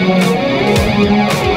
Música